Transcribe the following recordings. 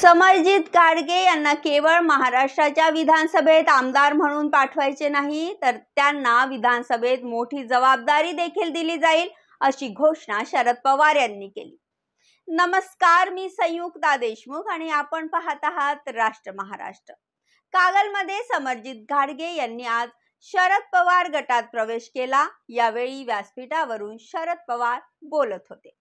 समरजित गाडगे यांना केवळ महाराष्ट्राच्या विधानसभेत आमदार म्हणून पाठवायचे नाही तर त्यांना विधानसभेत मोठी जबाबदारी देखील दिली जाईल अशी घोषणा शरद पवार यांनी केली. नमस्कार मी संयुक्ता देशमुख आणि आपण पाहत आहात राष्ट्र महाराष्ट्र. कागलमध्ये समरजित घाडगे यांनी आज शरद पवार गटात प्रवेश केला. यावेळी व्यासपीठावरून शरद पवार बोलत होते.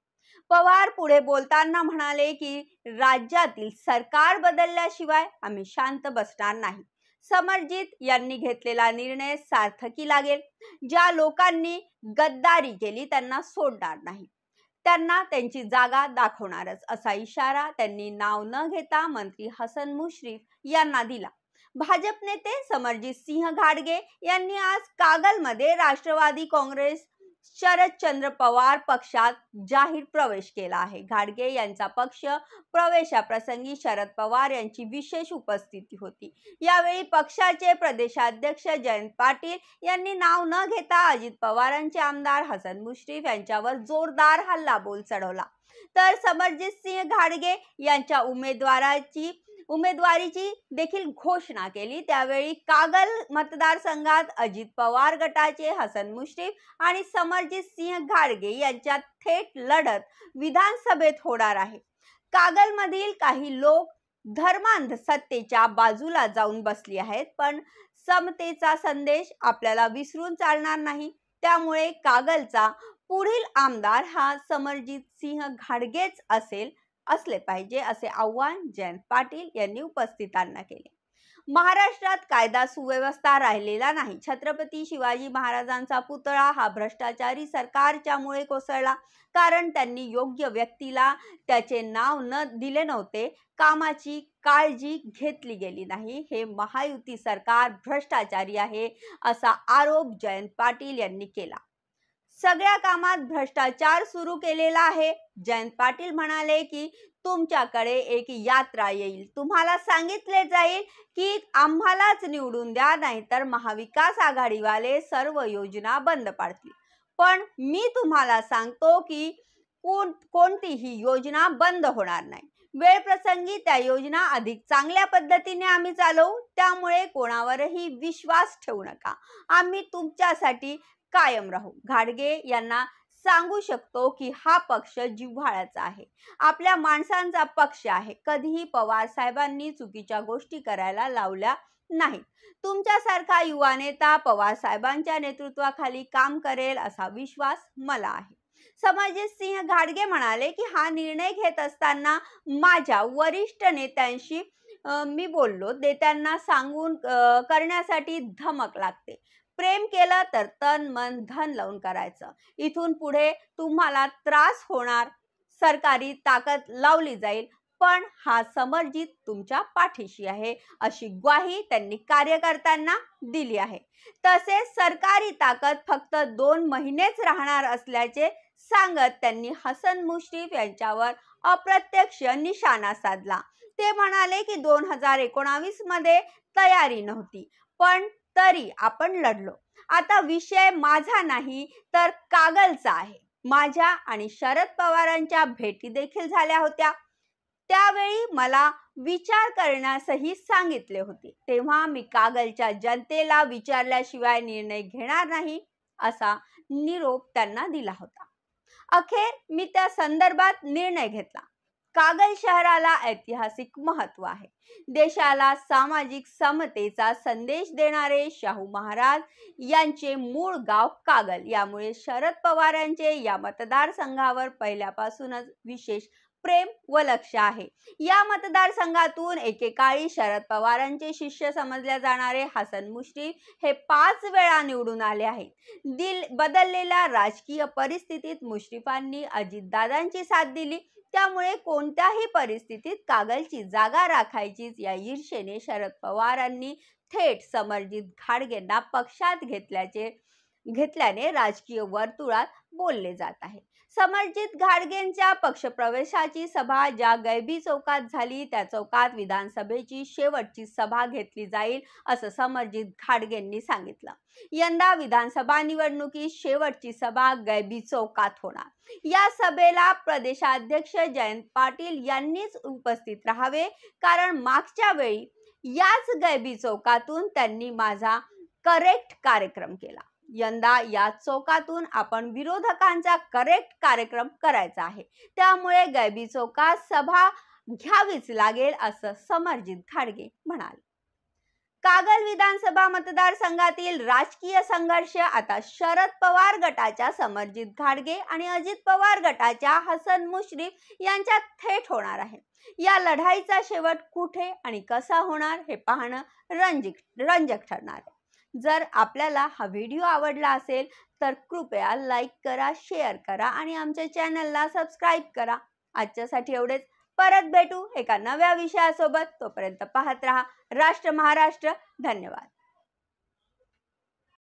पवार पुढे बोलताना म्हणाले की राज्यातील सरकार बदलल्याशिवाय आम्ही शांत बसणार नाही. समरजित यांनी घेतलेला निर्णय सार्थकी लागेल. ज्या लोकांनी गद्दारी केली त्यांना सोडणार नाही. त्यांना त्यांची जागा दाखवणारच असा इशारा त्यांनी नाव न घेता मंत्री हसन मुश्रीफ यांना दिला. भाजप नेते समरजित सिंह घाडगे यांनी आज कागलमध्ये राष्ट्रवादी काँग्रेस शरदचंद्र पवार पक्षात जाहीर प्रवेश केला आहे. घाडगे यांचा पक्ष प्रवेशाप्रसंगी शरद पवार यांची विशेष उपस्थिती होती. यावेळी पक्षाचे प्रदेशाध्यक्ष जयंत पाटील यांनी नाव न घेता अजित पवारांचे आमदार हसन मुश्रीफ यांच्यावर जोरदार हल्लाबोल चढवला. तर समरजित सिंह घाडगे यांच्या उमेदवाराची उमेदवारीची देखील घोषणा केली. त्यावेळी कागल मतदारसंघात अजित पवार गटाचे हसन मुश्रीफ आणि समरजित सिंह घाडगे यांच्यात थेट लढत विधानसभेत होणार आहे. कागलमधील काही लोक धर्मांध सत्तेच्या बाजूला जाऊन बसली आहेत पण समतेचा संदेश आपल्याला विसरून चालणार नाही. त्यामुळे कागलचा पुढील आमदार हा समरजित सिंह घाडगेच असेल असले पाहिजे असे आव्हान जयंत पाटील यांनी उपस्थितांना केले. महाराष्ट्रात कायदा सुव्यवस्था राहिलेला नाही. छत्रपती शिवाजी महाराजांचा पुतळा हा भ्रष्टाचारी सरकारच्यामुळे कोसळला. कारण त्यांनी योग्य व्यक्तीला त्याचे नाव न दिले नव्हते. कामाची काळजी घेतली गेली नाही. हे महायुती सरकार भ्रष्टाचारी आहे असा आरोप जयंत पाटील यांनी केला. सगळ्या कामात भ्रष्टाचार सुरू केलेला आहे. जयंत पाटील म्हणाले की तुमच्याकडे एक यात्रा येईल. तुम्हाला सांगितले जाईल की आम्हालाच निवडून द्या नाहीतर महाविकास आघाडीवाले सर्व योजना बंद पाडतील. पण मी तुम्हाला सांगतो की कोण कोणतीही योजना बंद होणार नाही. वेळ प्रसंगी त्या योजना अधिक चांगल्या पद्धतीने आम्ही चालवू. त्यामुळे कोणावरही विश्वास ठेवू नका. आम्ही तुमच्यासाठी कायम राहू. घाडगे यांना सांगू शकतो की हा पक्ष जिव्हाळ्याचा आहे. आपल्या माणसांचा पक्ष आहे. कधीही पवार साहेबांनी चुकीच्या गोष्टी करायला लावल्या नाही तुमच्यासारखा युवा नेता पवार साहेबांच्या नेतृत्वाखाली काम करेल असा विश्वास मला आहे. समरजित सिंह घाडगे म्हणाले की हा निर्णय घेत असताना माझ्या वरिष्ठ नेत्यांशी मी बोललो. नेत्यांना सांगून करण्यासाठी धमक लागते. प्रेम केलं तर तन मन धन लावून करायचं. इथून पुढे तुम्हाला त्रास होणार. सरकारी ताकद लावली जाईल पण हा समरजित तुमच्या पाठीशी आहे अशी ग्वाही त्यांनी कार्यकर्त्यांना दिली आहे. तसेच सरकारी ताकद फक्त दोन महिनेच राहणार असल्याचे सांगत त्यांनी हसन मुश्रीफ यांच्यावर अप्रत्यक्ष निशाणा साधला. ते म्हणाले की दोन हजार एकोणावीसमध्ये तयारी नव्हती पण तरी आपण लढलो. आता विषय माझा नाही तर कागलचा आहे. माझ्या आणि शरद पवारांच्या भेटी देखील झाल्या होत्या. त्यावेळी मला विचार करण्यासही सांगितले होते. तेव्हा मी कागलच्या जनतेला विचारल्याशिवाय निर्णय घेणार नाही असा निरोप त्यांना दिला होता. अखेर मी त्या संदर्भात निर्णय घेतला. कागल शहराला ऐतिहासिक महत्त्व आहे. देशाला सामाजिक समतेचा संदेश देणारे शाहू महाराज यांचे मूळ गाव कागल. यामुळे शरद पवार यांचे या मतदारसंघावर पहिल्यापासूनच विशेष प्रेम व लक्ष आहे. या मतदारसंघातून एकेकाळी शरद पवारांचे शिष्य समजल्या जाणारे हसन मुश्रीफ हे पाच वेळा निवडून आले आहेत. दिल बदललेल्या राजकीय परिस्थितीत मुश्रीफांनी अजितदादांची साथ दिली. त्यामुळे कोणत्याही परिस्थितीत कागलची जागा राखायचीच या ईर्षेने शरद पवारांनी थेट समरजित घाडगेंना पक्षात घेतल्याचे घेतल्याने राजकीय वर्तुळात बोलले जात आहे. समरजित घाडगेंच्या पक्षप्रवेशाची सभा ज्या गैबी चौकात झाली त्या चौकात विधानसभेची शेवटची सभा घेतली जाईल असं समरजित घाडगेंनी सांगितलं. यंदा विधानसभा निवडणुकीत शेवटची सभा गैबी चौकात होणार. या सभेला प्रदेशाध्यक्ष जयंत पाटील यांनीच उपस्थित राहावे कारण मागच्या वेळी याच गैबी चौकातून त्यांनी माझा करेक्ट कार्यक्रम केला. यंदा या चौकातून आपण विरोधकांचा करेक्ट कार्यक्रम करायचा आहे. त्यामुळे गैबी चौकात सभा घ्यावीच लागेल असं समरजित खाडगे म्हणाले. कागल विधानसभा मतदारसंघातील राजकीय संघर्ष आता शरद पवार गटाच्या समरजित घाडगे आणि अजित पवार गटाच्या हसन मुश्रीफ यांच्यात थेट होणार आहे. या लढाईचा शेवट कुठे आणि कसा होणार हे पाहणं रंजिक रंजक ठरणार आहे. जर आपल्याला हा व्हिडिओ आवडला असेल तर कृपया लाईक करा शेअर करा आणि आमच्या चॅनलला सबस्क्राईब करा. आजच्यासाठी एवढेच. परत भेटू एका नव्या विषयासोबत. तोपर्यंत पाहत राहा. राष्ट्र महाराष्ट्र. धन्यवाद.